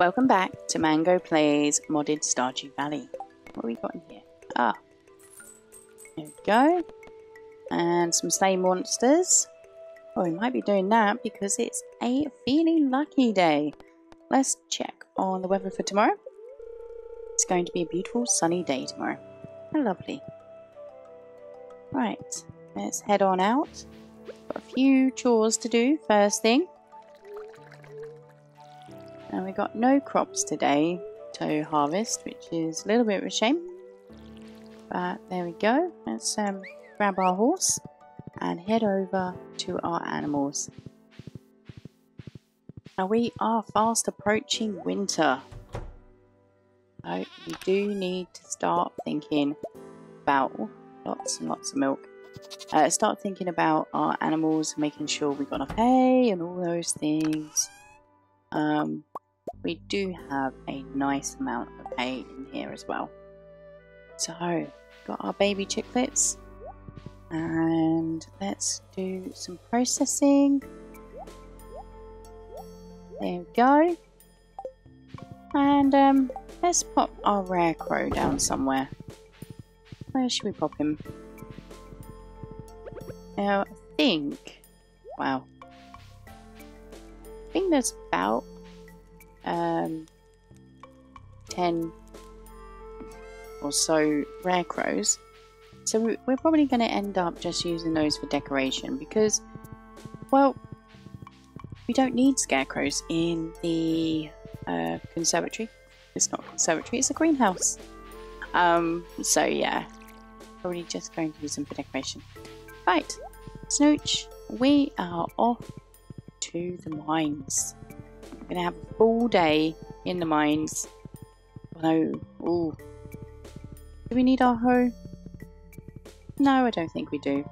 Welcome back to Mango Plays Modded Stardew Valley. What we got in here? Ah. There we go. And some slay monsters. Oh, we might be doing that because it's a feeling lucky day. Let's check on the weather for tomorrow. It's going to be a beautiful sunny day tomorrow. How lovely. Right, let's head on out. Got a few chores to do first thing. And we got no crops today to harvest, which is a little bit of a shame. But there we go. Let's um, grab our horse and head over to our animals. Now we are fast approaching winter. So we do need to start thinking about lots and lots of milk. Uh, start thinking about our animals, making sure we've got enough hay and all those things. Um, we do have a nice amount of hay in here as well. So, got our baby chicklets. And let's do some processing. There we go. And um, let's pop our Rarecrow down somewhere. Where should we pop him? Now, I think... Wow. I think there's about um, 10 or so Rarecrows. So we're probably going to end up just using those for decoration because, well, we don't need scarecrows in the uh, conservatory. It's not a conservatory, it's a greenhouse. Um, so yeah, probably just going to use them for decoration. Right, Snooch, we are off to the mines. We're going to have a full day in the mines. No, ooh. Do we need our hoe? No, I don't think we do.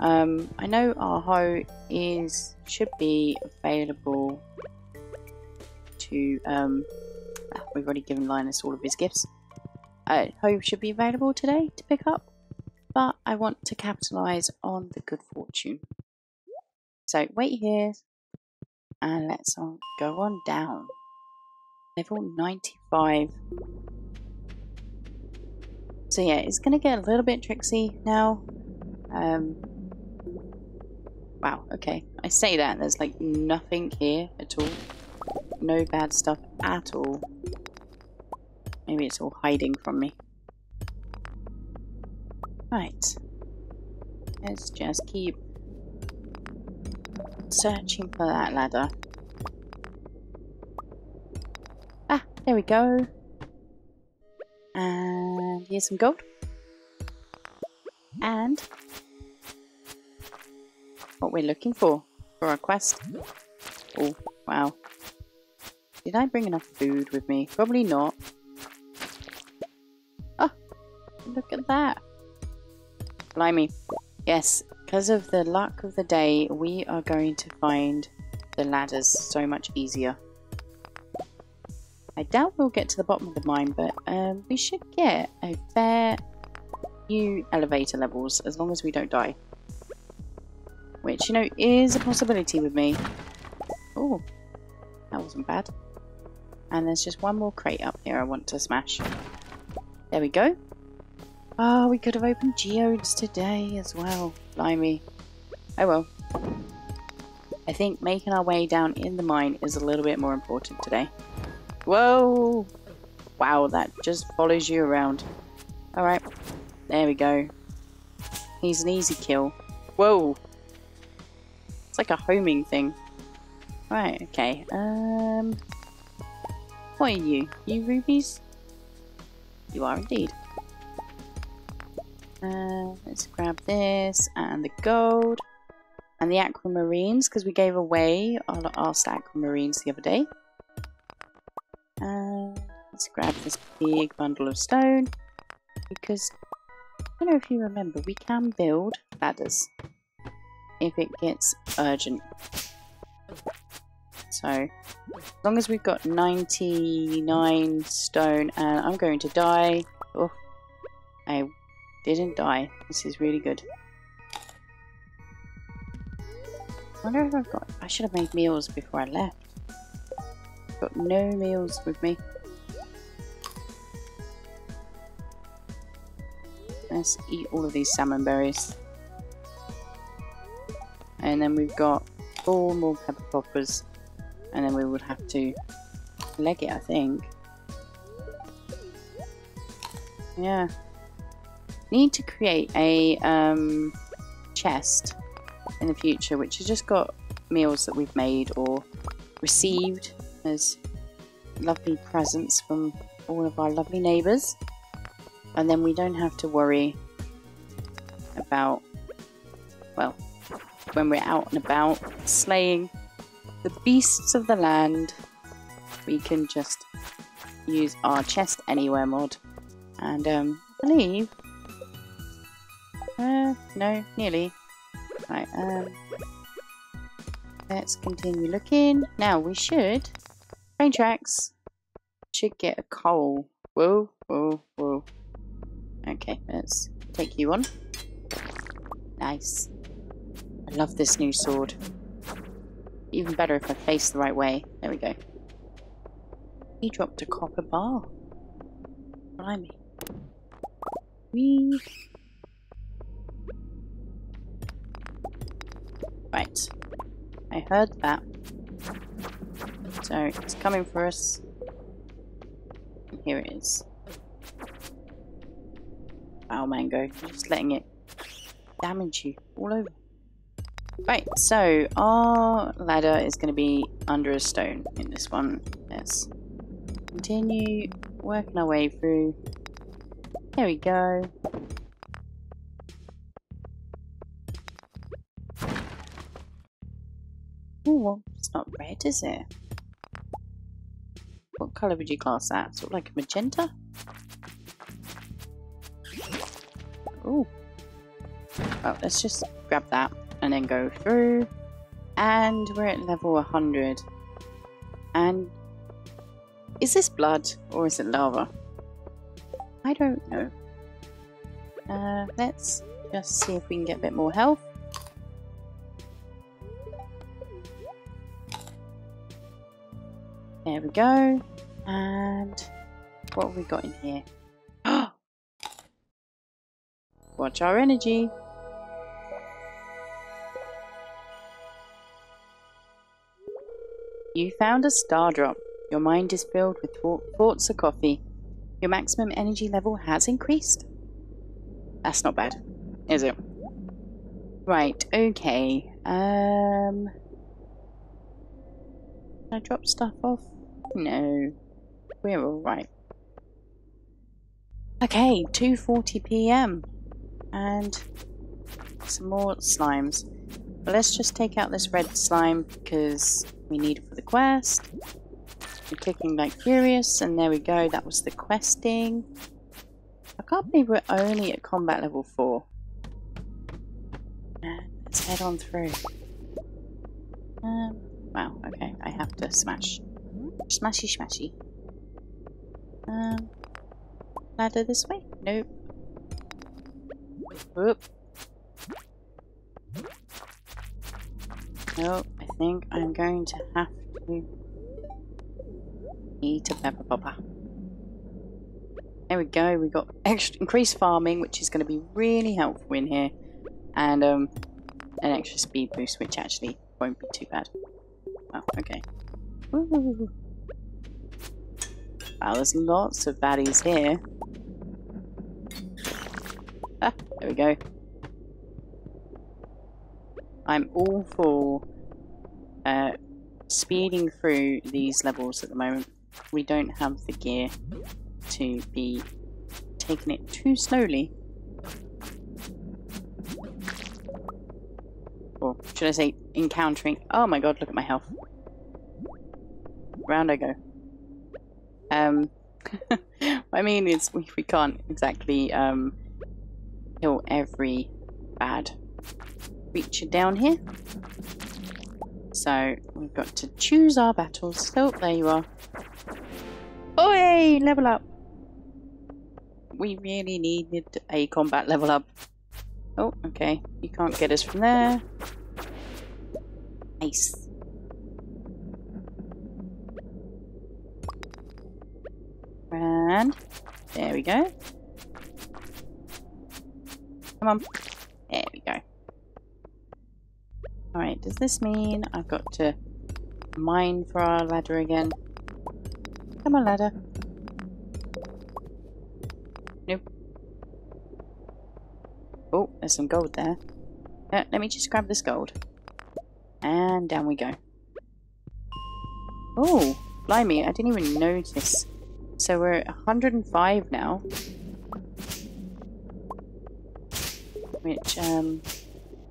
Um, I know our hoe is should be available to um, we've already given Linus all of his gifts. Uh, hoe should be available today to pick up, but I want to capitalise on the good fortune. So wait here, and let's go on down. Level 95. So yeah, it's going to get a little bit tricksy now. Um, wow, okay. I say that, there's like nothing here at all. No bad stuff at all. Maybe it's all hiding from me. Right. Let's just keep searching for that ladder. Ah, there we go. And here's some gold. And what we're looking for for our quest. Oh, wow. Did I bring enough food with me? Probably not. Oh, look at that. Blimey. Yes, because of the luck of the day, we are going to find the ladders so much easier. I doubt we'll get to the bottom of the mine, but um, we should get a fair few elevator levels as long as we don't die. Which, you know, is a possibility with me. Oh, that wasn't bad. And there's just one more crate up here I want to smash. There we go. Oh, we could have opened geodes today as well. Blimey. Oh well. I think making our way down in the mine is a little bit more important today. Whoa! Wow, that just follows you around. Alright. There we go. He's an easy kill. Whoa! It's like a homing thing. Right, okay. Um, What are you? You rubies? You are indeed. Uh, let's grab this and the gold and the aquamarines because we gave away our last aquamarines the other day. Uh, let's grab this big bundle of stone because I don't know if you remember, we can build ladders if it gets urgent. So, as long as we've got 99 stone and I'm going to die. Oh, I didn't die. This is really good. I wonder if I've got... I should have made meals before I left. Got no meals with me. Let's eat all of these salmonberries. And then we've got four more pepper poppers. And then we would have to leg it, I think. Yeah. Need to create a um, chest in the future, which has just got meals that we've made or received as lovely presents from all of our lovely neighbours. And then we don't have to worry about, well, when we're out and about slaying the beasts of the land, we can just use our chest anywhere mod. And um, I believe, uh, no, nearly. Right, um, let's continue looking. Now we should, train tracks, should get a coal. Whoa, whoa, whoa. Okay, let's take you on. Nice. I love this new sword. Even better if I face the right way. There we go. He dropped a copper bar. Blimey. Wee. Right. I heard that. So, it's coming for us. Here it is. Wow, Mango. Just letting it damage you all over. Right, so our ladder is going to be under a stone in this one. Let's continue working our way through. There we go. It's not red, is it? What colour would you class that? Sort of like a magenta? Oh. Oh, let's just grab that and then go through. And we're at level 100. And is this blood or is it lava? I don't know. Uh, let's just see if we can get a bit more health. There we go. And what have we got in here? Watch our energy. You found a Stardrop. Your mind is filled with thoughts of coffee. Your maximum energy level has increased. That's not bad, is it? Right, okay. Um, Can I drop stuff off? No. We're alright. Okay, 2.40pm. And some more slimes. But let's just take out this red slime because we need it for the quest. I'm clicking like furious, and there we go. That was the questing. I can't believe we're only at combat level 4. let's head on through. Um, wow, okay, I have to smash. Smashy smashy. Um, ladder this way? Nope. Whoop. No, I think I'm going to have to eat a pepper popper. There we go, we got extra increased farming, which is going to be really helpful in here. And um, an extra speed boost, which actually won't be too bad. Oh, okay. Wow, there's lots of baddies here. Ah, there we go. I'm all for uh, speeding through these levels at the moment. We don't have the gear to be taking it too slowly. Or should I say encountering... Oh my god, look at my health. Round I go. Um, I mean, it's we, we can't exactly um, kill every bad creature down here. So we've got to choose our battles. Oh, there you are. Oh, hey, Level up! We really needed a combat level up. Oh, okay. You can't get us from there. Nice. And there we go. Come on. There we go. Alright, does this mean I've got to mine for our ladder again? Come on, ladder. Nope. Oh, there's some gold there. Uh, let me just grab this gold. And down we go. Oh, blimey, I didn't even notice. So we're 105 now. Which, um,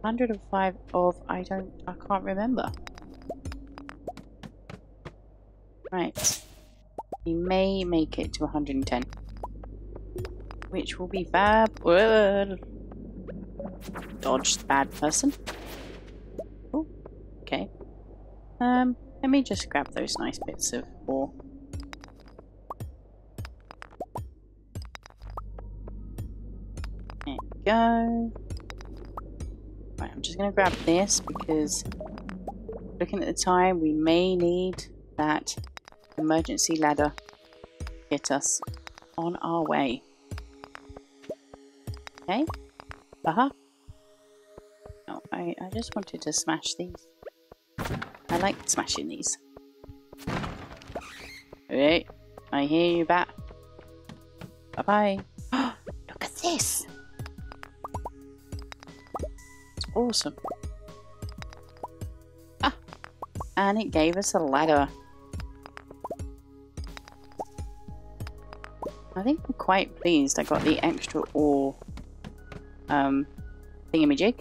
105 of, I don't, I can't remember. Right. We may make it to 110. Which will be fab. Dodge the bad person. Oh, okay. Um, let me just grab those nice bits of ore. Go. Right, I'm just going to grab this because looking at the time, we may need that emergency ladder to get us on our way. Okay. Uh-huh. Aha. Oh, I, I just wanted to smash these. I like smashing these. Hey, I hear you back. Bye-bye. Look at this! Awesome. Ah! And it gave us a ladder. I think I'm quite pleased I got the extra ore um, thingamajig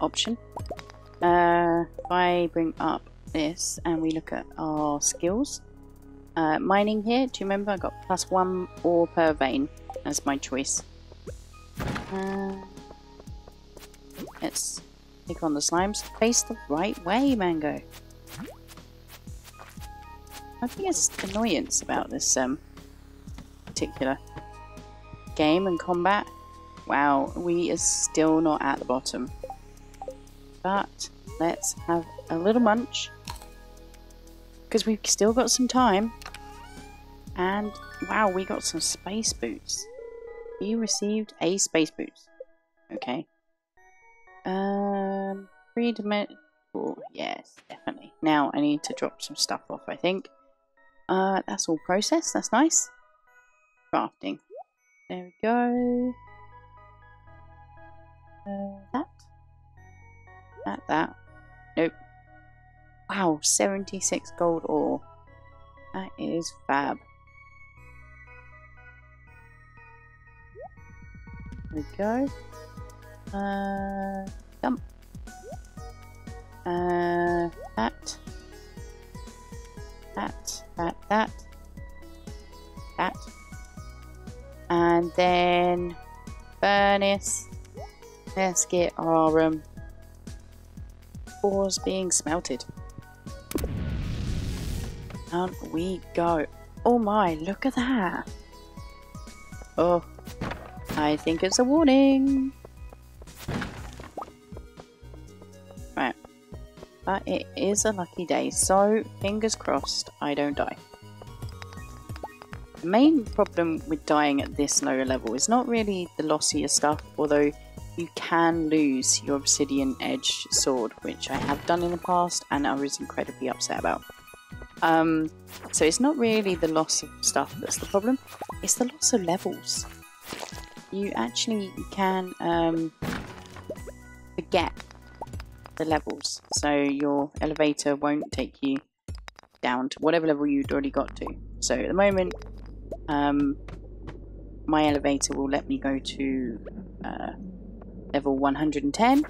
option. Uh, if I bring up this and we look at our skills, uh, mining here, do you remember I got plus one ore per vein as my choice. Uh, let's click on the slimes. Face the right way, Mango. I think it's annoyance about this um, particular game and combat. Wow, we are still not at the bottom. But let's have a little munch. Because we've still got some time. And wow, we got some space boots. You received a space boots. Okay. Um, three dimensional. Yes, definitely. Now I need to drop some stuff off, I think. Uh, that's all processed. That's nice. Crafting. There we go. Uh, that. That, that. Nope. Wow, 76 gold ore. That is fab. There we go. Uh, dump. Uh, that. That, that, that. That. And then furnace. Let's get our um, ores being smelted. Down we go. Oh my, look at that. Oh, I think it's a warning. Right. But it is a lucky day, so fingers crossed I don't die. The main problem with dying at this lower level is not really the lossier stuff, although you can lose your obsidian edge sword, which I have done in the past and I was incredibly upset about. Um, so it's not really the loss of stuff that's the problem, it's the loss of levels. You actually can um, forget the levels, so your elevator won't take you down to whatever level you'd already got to. So at the moment, um, my elevator will let me go to uh, level 110.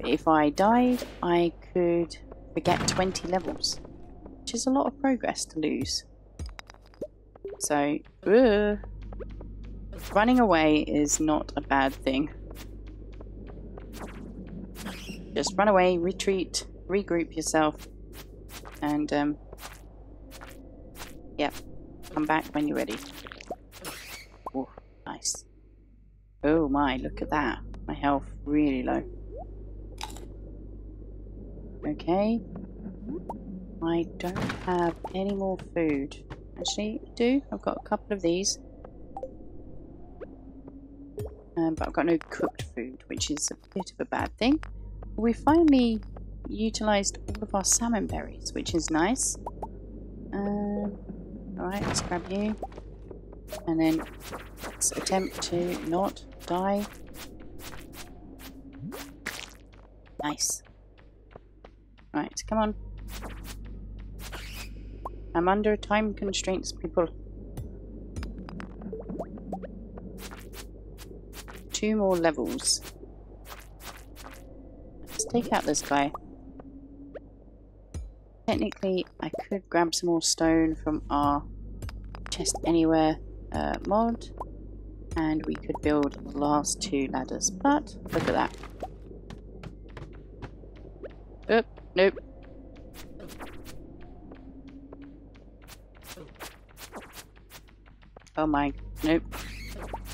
If I died, I could forget 20 levels, which is a lot of progress to lose. So, uh, running away is not a bad thing. Just run away, retreat, regroup yourself, and, um, yep, come back when you're ready. Oh, nice. Oh my, look at that. My health really low. Okay. I don't have any more food. actually do. I've got a couple of these. Um, but I've got no cooked food, which is a bit of a bad thing. We finally utilised all of our salmonberries, which is nice. Um, Alright, let's grab you. And then let's attempt to not die. Nice. Right, come on. I'm under time constraints, people. Two more levels. Take out this guy. Technically, I could grab some more stone from our chest anywhere uh, mod and we could build the last two ladders, but look at that. Oop, nope. Oh my, nope.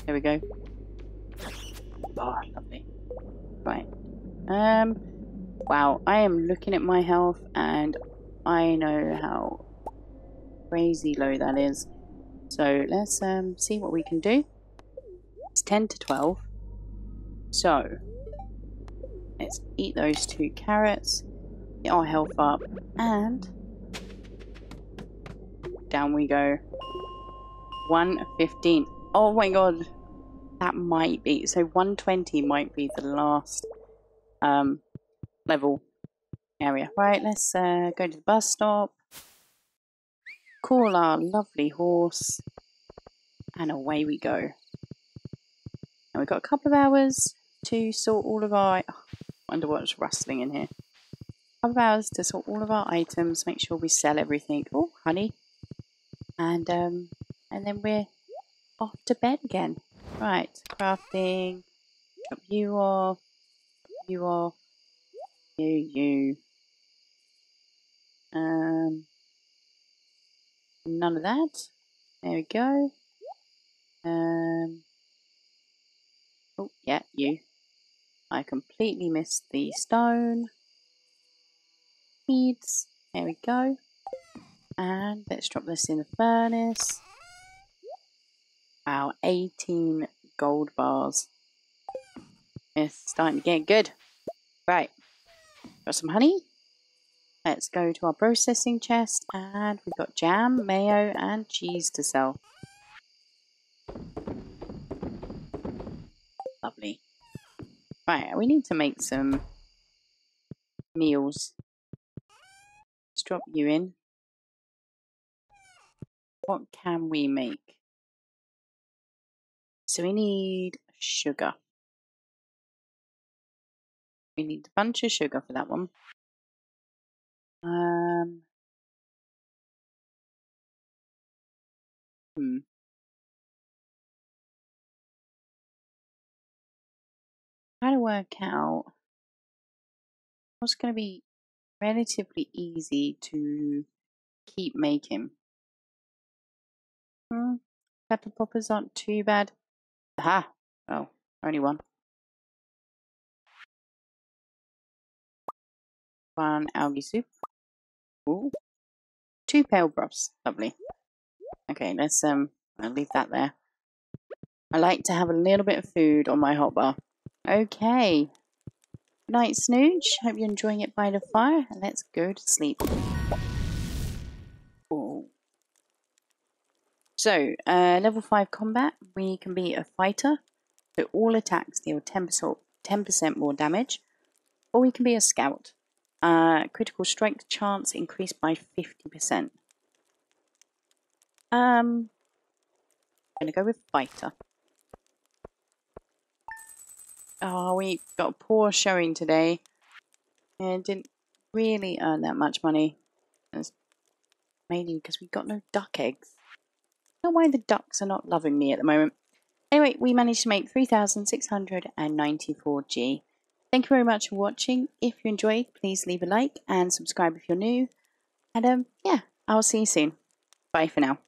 There we go. Oh, lovely. Right. Um, wow, I am looking at my health and I know how crazy low that is. So let's um, see what we can do. It's 10 to 12. So let's eat those two carrots, get our health up, and down we go. 115. Oh my god. That might be. So 120 might be the last um, level area. Right, let's uh, go to the bus stop call our lovely horse, and away we go. And we've got a couple of hours to sort all of our... Oh, wonder what's rustling in here. A couple of hours to sort all of our items, make sure we sell everything. Oh, honey. And, um, and then we're off to bed again. Right, crafting. Drop you off. You off. You, you. Um, none of that. There we go. Um, oh, yeah, you. I completely missed the stone. Seeds. There we go. And let's drop this in the furnace. Wow, 18 gold bars. It's starting to get good. Right. Got some honey. Let's go to our processing chest and we've got jam, mayo and cheese to sell. Lovely. Right, we need to make some meals. Let's drop you in. What can we make? So we need sugar. We need a bunch of sugar for that one. Um. Hmm. Try to work out what's going to be relatively easy to keep making. Hmm. Pepper poppers aren't too bad. Aha! Oh, only one. One algae soup. Ooh. Two pale broths. Lovely. Okay, let's um I'll leave that there. I like to have a little bit of food on my hotbar. Okay. Good night, Snooch. Hope you're enjoying it by the fire. Let's go to sleep. Ooh. So, uh, level 5 combat, we can be a fighter. So all attacks deal 10%, 10% more damage. Or we can be a scout. Uh, critical strength chance increased by 50%. Um, I'm going to go with fighter. Oh, we got a poor showing today. And didn't really earn that much money. It's mainly because we got no duck eggs. I don't know why the ducks are not loving me at the moment. Anyway, we managed to make 3,694G. Thank you very much for watching. If you enjoyed, please leave a like and subscribe if you're new. And um, yeah, I'll see you soon. Bye for now.